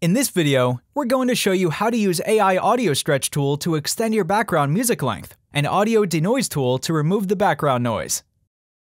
In this video, we're going to show you how to use AI Audio Stretch tool to extend your background music length, and Audio Denoise tool to remove the background noise.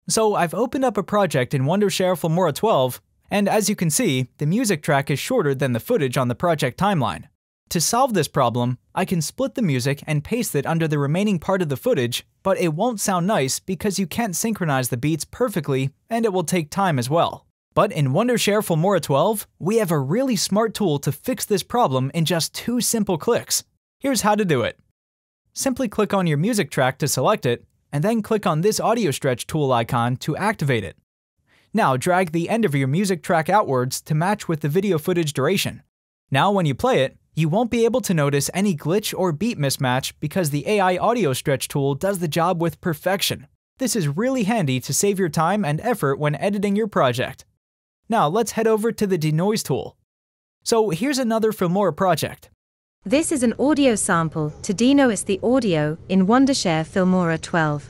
So I've opened up a project in Wondershare Filmora 12, and as you can see, the music track is shorter than the footage on the project timeline. To solve this problem, I can split the music and paste it under the remaining part of the footage, but it won't sound nice because you can't synchronize the beats perfectly and it will take time as well. But in Wondershare Filmora 12, we have a really smart tool to fix this problem in just two simple clicks. Here's how to do it. Simply click on your music track to select it, and then click on this audio stretch tool icon to activate it. Now drag the end of your music track outwards to match with the video footage duration. Now when you play it, you won't be able to notice any glitch or beat mismatch because the AI Audio Stretch tool does the job with perfection. This is really handy to save your time and effort when editing your project. Now let's head over to the Denoise tool. So here's another Filmora project. This is an audio sample to denoise the audio in Wondershare Filmora 12.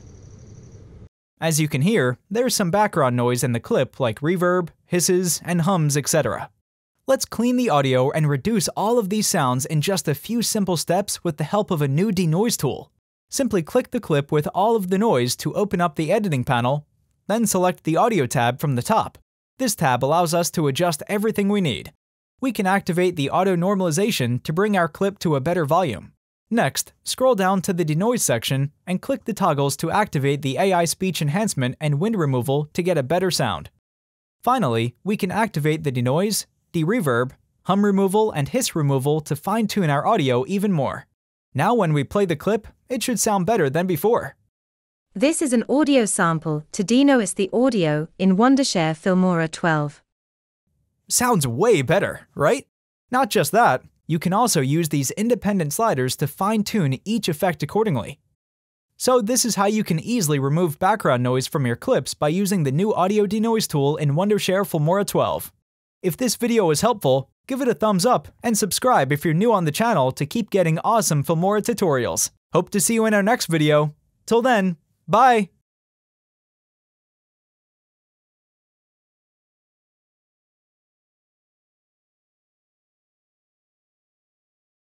As you can hear, there's some background noise in the clip like reverb, hisses, and hums, etc. Let's clean the audio and reduce all of these sounds in just a few simple steps with the help of a new denoise tool. Simply click the clip with all of the noise to open up the editing panel, then select the audio tab from the top. This tab allows us to adjust everything we need. We can activate the auto normalization to bring our clip to a better volume. Next, scroll down to the denoise section and click the toggles to activate the AI speech enhancement and wind removal to get a better sound. Finally, we can activate the denoise, de-reverb, hum removal, and hiss removal to fine-tune our audio even more. Now when we play the clip, it should sound better than before. This is an audio sample to denoise the audio in Wondershare Filmora 12. Sounds way better, right? Not just that, you can also use these independent sliders to fine-tune each effect accordingly. So this is how you can easily remove background noise from your clips by using the new Audio Denoise tool in Wondershare Filmora 12. If this video was helpful, give it a thumbs up and subscribe if you're new on the channel to keep getting awesome Filmora tutorials. Hope to see you in our next video. Till then, Bye!